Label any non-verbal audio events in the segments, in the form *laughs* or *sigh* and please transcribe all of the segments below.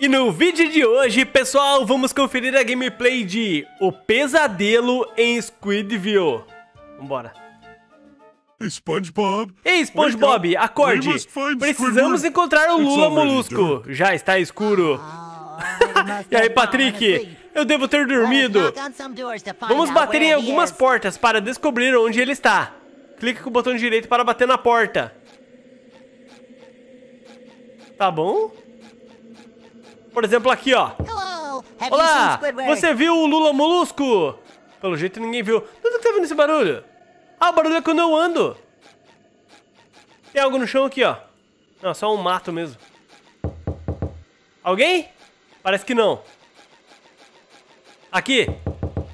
E no vídeo de hoje, pessoal, vamos conferir a gameplay de O Pesadelo em Squidville. Vambora. Hey, SpongeBob. Ei, SpongeBob, acorde! Precisamos encontrar o Lula Molusco. Já está escuro. *laughs* E aí, Patrick? Eu devo ter dormido. Vamos bater em algumas portas para descobrir onde ele está. Clique com o botão direito para bater na porta. Tá bom? Por exemplo, aqui, ó. Olá! Você viu o Lula Molusco? Pelo jeito ninguém viu. De onde tá vindo esse barulho? Ah, o barulho é quando eu ando. Tem algo no chão aqui, ó. Não, só um mato mesmo. Alguém? Parece que não. Aqui.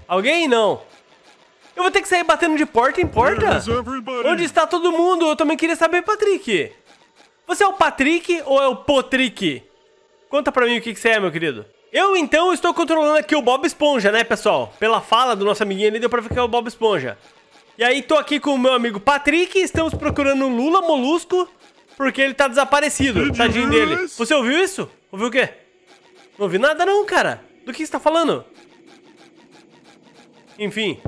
Alguém? Não. Eu vou ter que sair batendo de porta em porta? Onde está todo mundo? Eu também queria saber, Patrick. Você é o Patrick ou é o Potrick? Conta pra mim o que, que você é, meu querido. Eu, então, estou controlando aqui o Bob Esponja, né, pessoal? Pela fala do nosso amiguinho ali, deu pra ver que é o Bob Esponja. E aí, tô aqui com o meu amigo Patrick, estamos procurando o Lula Molusco, porque ele tá desaparecido, tadinho dele. Você ouviu isso? Ouviu o quê? Não ouvi nada não, cara. Do que você tá falando? Enfim.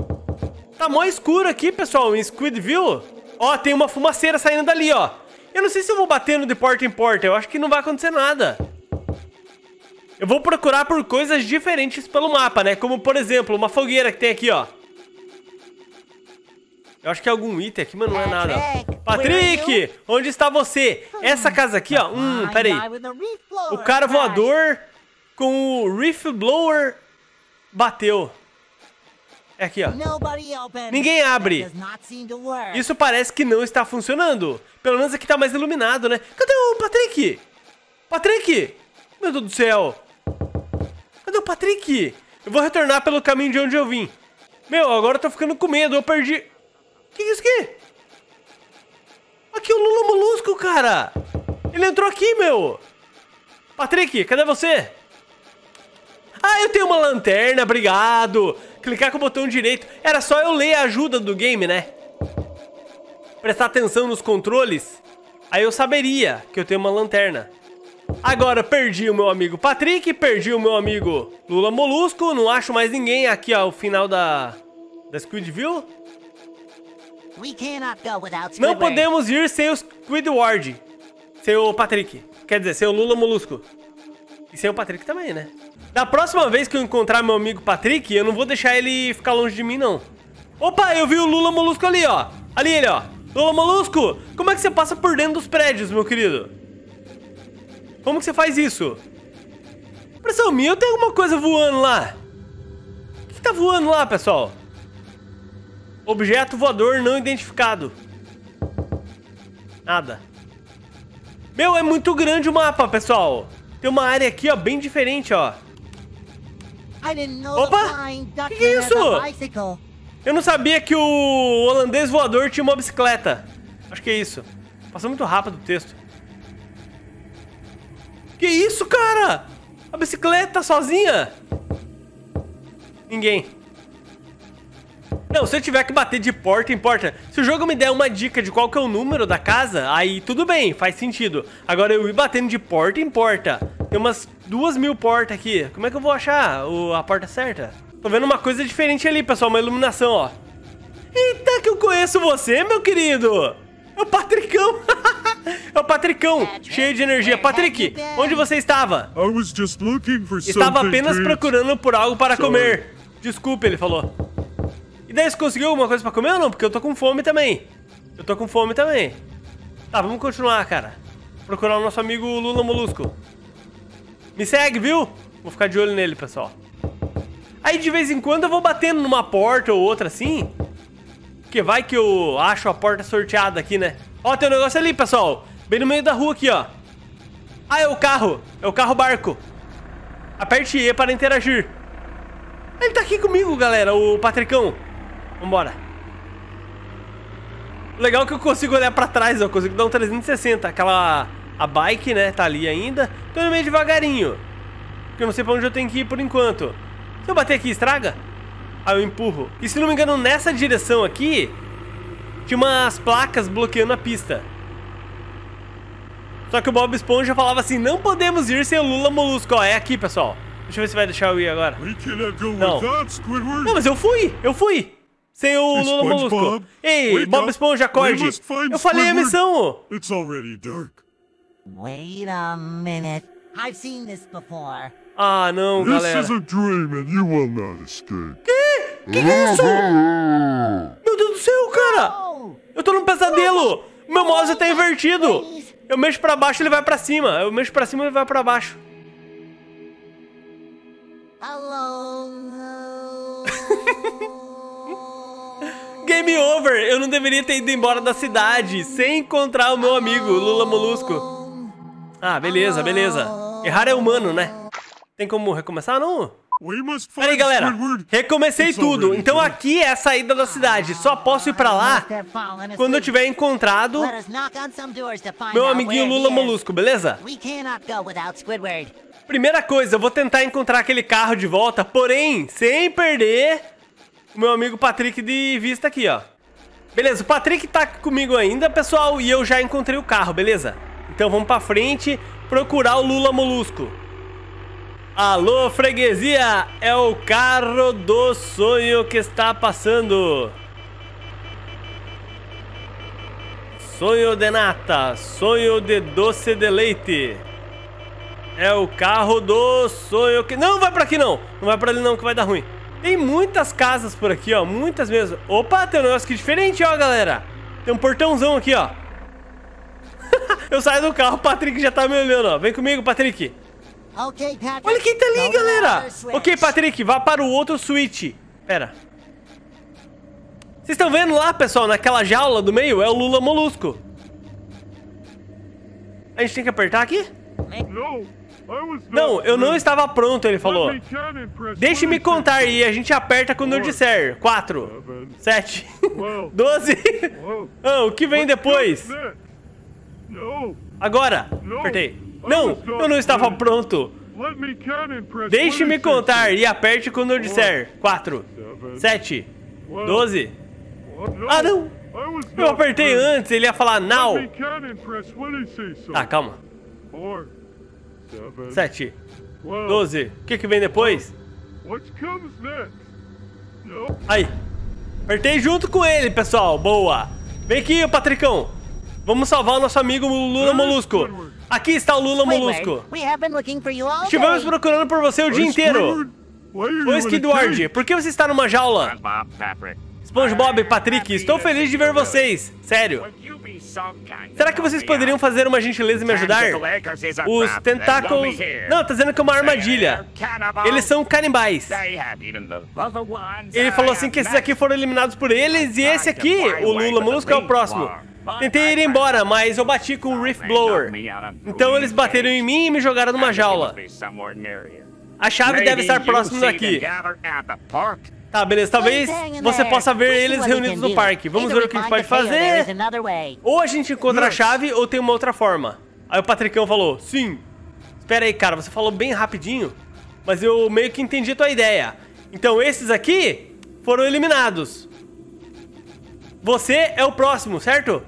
Tá mó escuro aqui, pessoal, em Squidville. Ó, tem uma fumaceira saindo dali, ó. Eu não sei se eu vou batendo de porta em porta, eu acho que não vai acontecer nada. Eu vou procurar por coisas diferentes pelo mapa, né? Como, por exemplo, uma fogueira que tem aqui, ó. Eu acho que é algum item aqui, mas não é nada. Patrick, onde está você? Essa casa aqui, ó. Hum, peraí. O cara voador com o Reef Blower bateu. É aqui, ó. Ninguém abre. Isso parece que não está funcionando. Pelo menos aqui tá mais iluminado, né? Cadê o Patrick? Patrick! Meu Deus do céu! Patrick? Eu vou retornar pelo caminho de onde eu vim. Meu, agora eu tô ficando com medo. Eu perdi. Que que é isso aqui? Aqui o Lula Molusco, cara! Ele entrou aqui, meu! Patrick, cadê você? Ah, eu tenho uma lanterna, obrigado. Clicar com o botão direito. Era só eu ler a ajuda do game, né? Prestar atenção nos controles. Aí eu saberia que eu tenho uma lanterna. Agora perdi o meu amigo Patrick, perdi o meu amigo Lula Molusco, não acho mais ninguém aqui ó, o final da da Squidville. Não podemos ir sem o Squidward. Sem o Patrick. Quer dizer, sem o Lula Molusco. E sem o Patrick também, né? Da próxima vez que eu encontrar meu amigo Patrick, eu não vou deixar ele ficar longe de mim, não. Opa, eu vi o Lula Molusco ali, ó. Ali ele, ó. Lula Molusco, como é que você passa por dentro dos prédios, meu querido? Como que você faz isso? Impressão minha, tem alguma coisa voando lá. O que, tá voando lá, pessoal? Objeto voador não identificado. Nada. Meu, é muito grande o mapa, pessoal. Tem uma área aqui, ó, bem diferente, ó. Opa! Que que é isso? Eu não sabia que o holandês voador tinha uma bicicleta. Acho que é isso. Passou muito rápido o texto. Que isso, cara? A bicicleta sozinha? Ninguém. Não, se eu tiver que bater de porta em porta, se o jogo me der uma dica de qual que é o número da casa, aí tudo bem, faz sentido. Agora eu ir batendo de porta em porta, tem umas duas mil portas aqui, como é que eu vou achar o- a porta certa? Tô vendo uma coisa diferente ali, pessoal, uma iluminação, ó. Eita, que eu conheço você, meu querido! É o Patricão! *laughs* é o Patricão, cheio de energia. Patrick, onde você estava? Estava apenas procurando por algo para Sorry. comer. Desculpe, ele falou. E daí, você conseguiu alguma coisa pra comer ou não? Porque eu tô com fome também. Eu tô com fome também. Tá, vamos continuar, cara. Procurar o nosso amigo Lula Molusco. Me segue, viu? Vou ficar de olho nele, pessoal. Aí, de vez em quando, eu vou batendo numa porta ou outra assim. Porque vai que eu acho a porta sorteada aqui, né? Ó, tem um negócio ali, pessoal. Bem no meio da rua aqui, ó. Ah, é o carro. É o carro barco. Aperte E para interagir. Ele tá aqui comigo, galera, o Patricão. Vambora. Legal é que eu consigo olhar pra trás, eu consigo dar um 360. Aquela... A bike, né, tá ali ainda. Tô indo meio devagarinho. Porque eu não sei pra onde eu tenho que ir por enquanto. Se eu bater aqui, estraga? Aí eu empurro. E se não me engano, nessa direção aqui, tinha umas placas bloqueando a pista. Só que o Bob Esponja falava assim, não podemos ir sem o Lula Molusco. Ó, é aqui, pessoal. Deixa eu ver se vai deixar eu ir agora. Squidward. Não, mas eu fui, eu fui. Sem o Lula Molusco. Ei, Bob. Esponja, acorde. Eu falei a missão. It's already dark. Wait a minute. I've seen this before. Ah, não, This galera. is a dream and you will not escape. Que que é isso? Meu Deus do céu, cara. Eu tô num pesadelo. Meu mouse tá invertido. Eu mexo pra baixo, ele vai pra cima. Eu mexo pra cima, ele vai pra baixo. *laughs* Game over. Eu não deveria ter ido embora da cidade sem encontrar o meu amigo, Lula Molusco. Ah, beleza, beleza. Errar é humano, né? Tem como recomeçar, não? Peraí, find galera. Recomecei tudo. Então aqui é a saída da cidade. Só posso ir pra lá quando eu tiver encontrado meu amiguinho Lula. Molusco, beleza? Primeira coisa, eu vou tentar encontrar aquele carro de volta, porém, sem perder o meu amigo Patrick de vista aqui, ó. Beleza, o Patrick tá comigo ainda, pessoal, e eu já encontrei o carro, beleza? Então vamos pra frente procurar o Lula Molusco. Alô, freguesia! É o carro do sonho que está passando. Sonho de nata, sonho de doce de leite. É o carro do sonho que. Não, vai pra aqui não! Não vai pra ali não, que vai dar ruim. Tem muitas casas por aqui, ó. Muitas mesmo. Opa, tem um negócio aqui diferente, ó, galera. Tem um portãozão aqui, ó. *laughs* Eu saio do carro, o Patrick já tá me olhando, ó. Vem comigo, Patrick. Olha quem tá ali, galera. Ok, Patrick, vá para o outro switch. Pera. Vocês estão vendo lá, pessoal, naquela jaula do meio? É o Lula Molusco. A gente tem que apertar aqui? Não, eu não estava pronto, ele falou. Deixe-me contar e a gente aperta quando eu disser. 4, 7, 12. Whoa. Ah, o que vem depois? Agora. Apertei. Não, eu não estava pronto. Deixe-me contar e aperte quando eu disser. 4, seven, 7, twelve. 12. No, Ah, não. Eu apertei antes, ele ia falar now. Tá, calma. Four, seven, 7, twelve. 12. O que que vem depois? Aí. Apertei junto com ele, pessoal. Boa. Vem aqui, Patricão. Vamos salvar o nosso amigo Lula Molusco. Aqui está o Lula Molusco. Estivemos procurando por você o dia inteiro. Skidward, cage? por que você está numa jaula? SpongeBob e Patrick, estou feliz de ver vocês. Sério. Será que vocês poderiam fazer uma gentileza e me ajudar? Os tentáculos... Não, tá dizendo que é uma armadilha. Eles são canibais. Ele falou assim que esses aqui foram eliminados por eles e esse aqui, o Lula Molusco, é o próximo. Tentei ir embora, mas eu bati com o Reef Blower. Então eles bateram em mim e me jogaram numa jaula. A chave deve estar próximo daqui. Tá, beleza. Talvez você possa ver eles reunidos no parque. Vamos ver o que a gente pode fazer. Ou a gente encontra a chave ou tem uma outra forma. Aí o Patricão falou, sim. Espera aí, cara, você falou bem rapidinho, mas eu meio que entendi a tua ideia. Então esses aqui foram eliminados. Você é o próximo, certo?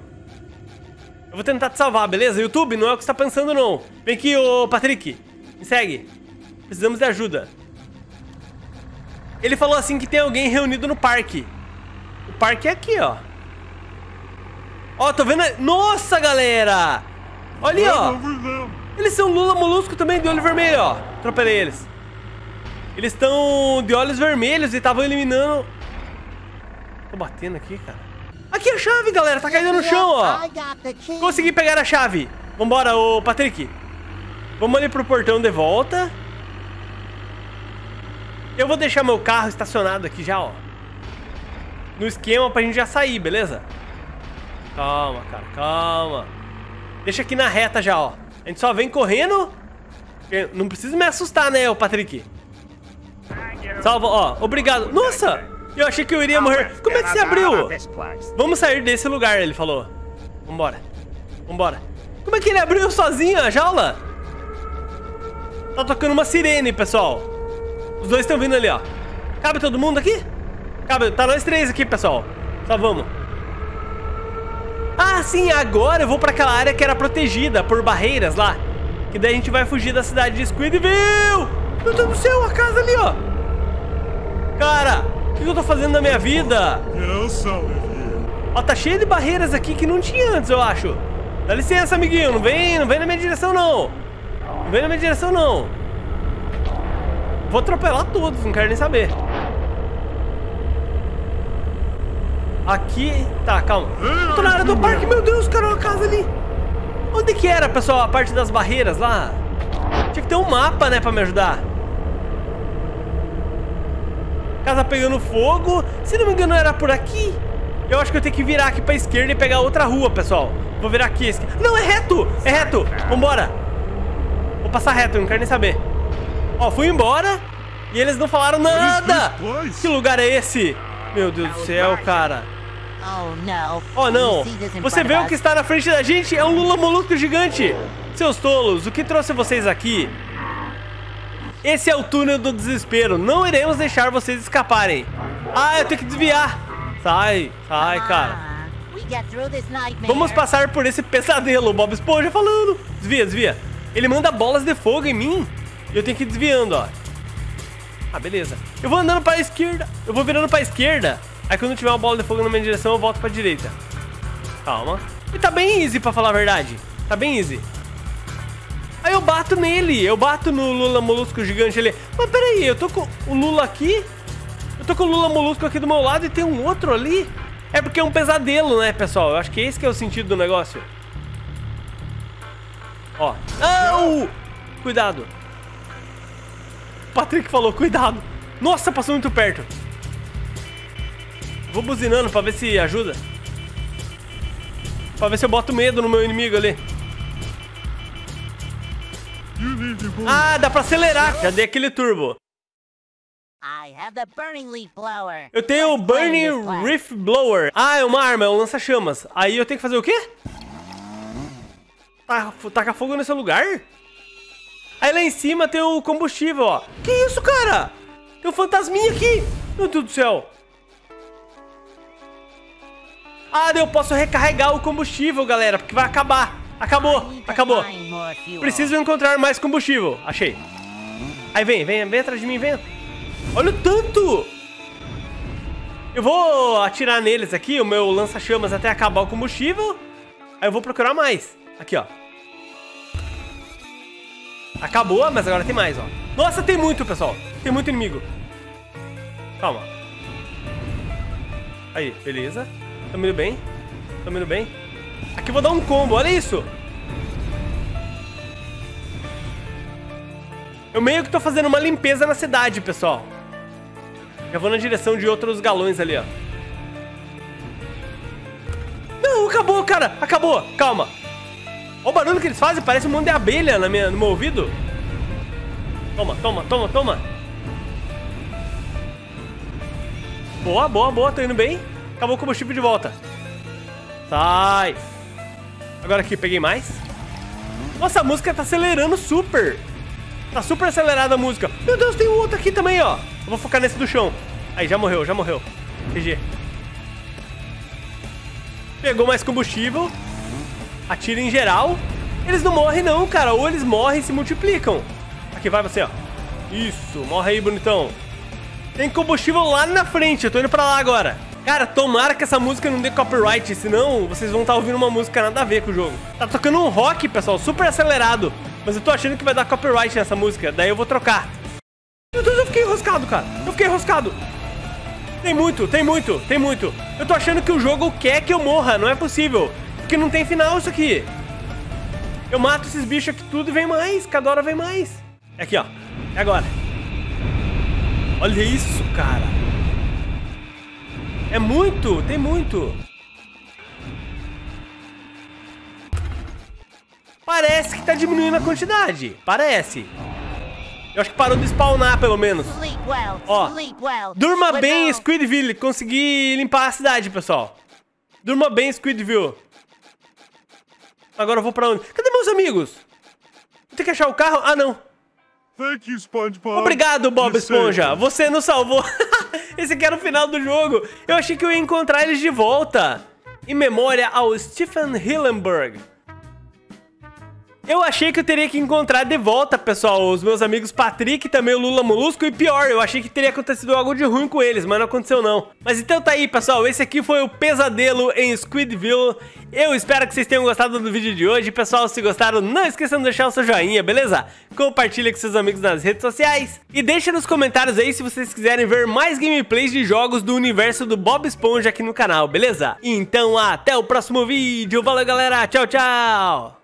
Eu vou tentar te salvar, beleza? YouTube, não é o que você tá pensando, não. Vem aqui, ô Patrick. Me segue. Precisamos de ajuda. Ele falou assim que tem alguém reunido no parque. O parque é aqui, ó. Ó, tô vendo... Nossa, galera! Olha ali, ó. Eles são Lula Molusco também, de olho vermelho, ó. Atropelei eles. Eles estão de olhos vermelhos e estavam eliminando... Tô batendo aqui, cara. Aqui é a chave, galera. Tá caindo no chão, ó. Consegui pegar a chave. Vambora, ô Patrick. Vamos ali pro portão de volta. Eu vou deixar meu carro estacionado aqui já, ó. No esquema pra gente já sair, beleza? Calma, cara, calma. Deixa aqui na reta já, ó. A gente só vem correndo. Não precisa me assustar, né, ô Patrick? Salva, ó. Obrigado. Nossa! Eu achei que eu iria morrer. Como é que você abriu? Vamos sair desse lugar, ele falou. Vambora. Vambora. Como é que ele abriu sozinho a jaula? Tá tocando uma sirene, pessoal. Os dois estão vindo ali, ó. Cabe todo mundo aqui? Cabe, tá nós três aqui, pessoal. Só vamos. Ah, sim, agora eu vou pra aquela área que era protegida por barreiras lá. Que daí a gente vai fugir da cidade de Squidville. Meu Deus do céu, a casa ali, ó. Cara, que eu tô fazendo na minha vida? Of here. Ó, tá cheio de barreiras aqui que não tinha antes, eu acho. Dá licença, amiguinho. Não vem, não vem na minha direção, não. Não vem na minha direção, não. Vou atropelar todos, não quero nem saber. Aqui... Tá, calma. Eu tô na área do parque, meu Deus, cara, uma casa ali. Onde que era, pessoal, a parte das barreiras lá? Tinha que ter um mapa, né, pra me ajudar. Casa pegando fogo. Se não me engano, era por aqui. Eu acho que eu tenho que virar aqui pra esquerda e pegar outra rua, pessoal. Vou virar aqui. Não, é reto! É reto! Vambora! Vou passar reto, não quero nem saber. Ó, fui embora e eles não falaram nada! Que lugar é esse? Meu Deus do céu, cara. Oh. Oh, não. Você vê o que está na frente da gente? É um Lula Molusco gigante. Seus tolos, o que trouxe vocês aqui? Esse é o túnel do desespero. Não iremos deixar vocês escaparem. Ah, eu tenho que desviar. Sai, sai, cara. Ah, nightmare. Vamos passar por esse pesadelo, Bob Esponja falando. Desvia, desvia. Ele manda bolas de fogo em mim e eu tenho que ir desviando, ó. Ah, beleza. Eu vou andando pra esquerda. Eu vou virando pra esquerda. Aí quando tiver uma bola de fogo na minha direção, eu volto pra direita. Calma. E tá bem easy, pra falar a verdade. Tá bem easy. Aí eu bato nele. Eu bato no Lula Molusco gigante ali. Mas peraí, eu tô com o Lula aqui. Eu tô com o Lula Molusco aqui do meu lado e tem um outro ali. É porque é um pesadelo, né, pessoal? Eu acho que esse que é o sentido do negócio. Ó. Au! Cuidado. O Patrick falou, cuidado. Nossa, passou muito perto. Vou buzinando pra ver se ajuda. Pra ver se eu boto medo no meu inimigo ali. Ah, dá pra acelerar. Já dei aquele turbo. I have the burning leaf blower. Eu tenho o Burning. Reef Blower. Ah, é uma arma, é um lança-chamas. Aí eu tenho que fazer o quê? Taca, taca fogo nesse lugar? Aí lá em cima tem o combustível, ó. Que isso, cara? Tem um fantasminha aqui. Meu Deus do céu. Ah, eu posso recarregar o combustível, galera, porque vai acabar. Acabou, acabou. Preciso encontrar mais combustível. Achei. Aí vem, vem, vem atrás de mim, vem. Olha o tanto! Eu vou atirar neles aqui, o meu lança-chamas até acabar o combustível. Aí eu vou procurar mais. Aqui, ó. Acabou, mas agora tem mais, ó. Nossa, tem muito, pessoal. Tem muito inimigo. Calma. Aí, beleza. Tamo indo bem. Tamo indo bem. Aqui eu vou dar um combo, olha isso. Eu meio que tô fazendo uma limpeza na cidade, pessoal. Já vou na direção de outros galões ali, ó. Não, acabou, cara. Acabou. Calma. Olha o barulho que eles fazem. Parece um monte de abelha na minha, no meu ouvido. Toma, toma, toma, toma. Boa, boa, boa. Tô indo bem. Acabou o combustível de volta. Sai. Agora aqui, peguei mais. Nossa, a música tá acelerando super. Tá super acelerada a música. Meu Deus, tem um outro aqui também, ó. Eu vou focar nesse do chão. Aí, já morreu, já morreu. GG. Pegou mais combustível. Atira em geral. Eles não morrem não, cara. Ou eles morrem e se multiplicam. Aqui, vai você, ó. Isso, morre aí, bonitão. Tem combustível lá na frente. Eu tô indo pra lá agora. Cara, tomara que essa música não dê copyright, senão vocês vão estar ouvindo uma música nada a ver com o jogo. Tá tocando um rock, pessoal, super acelerado. Mas eu tô achando que vai dar copyright nessa música, daí eu vou trocar. Meu Deus, eu fiquei enroscado, cara. Eu fiquei enroscado. Tem muito, tem muito, tem muito. Eu tô achando que o jogo quer que eu morra, não é possível. Porque não tem final isso aqui. Eu mato esses bichos aqui tudo e vem mais, cada hora vem mais. É aqui, ó. É agora. Olha isso, cara. É muito, tem muito. Parece que tá diminuindo a quantidade. Parece. Eu acho que parou de spawnar, pelo menos. Ó. Durma bem. Squidville. Consegui limpar a cidade, pessoal. Durma bem, Squidville. Agora eu vou pra onde? Cadê meus amigos? Tem que achar o carro? Ah, não. Obrigado, Bob Esponja. Você nos salvou. *laughs* *laughs* Esse aqui era o final do jogo. Eu achei que eu ia encontrar eles de volta. em memória ao Stephen Hillenburg. Eu achei que eu teria que encontrar de volta, pessoal, os meus amigos Patrick também o Lula Molusco. E pior, eu achei que teria acontecido algo de ruim com eles, mas não aconteceu não. Mas então tá aí, pessoal. Esse aqui foi o Pesadelo em Squidville. Eu espero que vocês tenham gostado do vídeo de hoje. Pessoal, se gostaram, não esqueçam de deixar o seu joinha, beleza? Compartilhe com seus amigos nas redes sociais. E deixe nos comentários aí se vocês quiserem ver mais gameplays de jogos do universo do Bob Esponja aqui no canal, beleza? Então até o próximo vídeo. Valeu, galera. Tchau, tchau.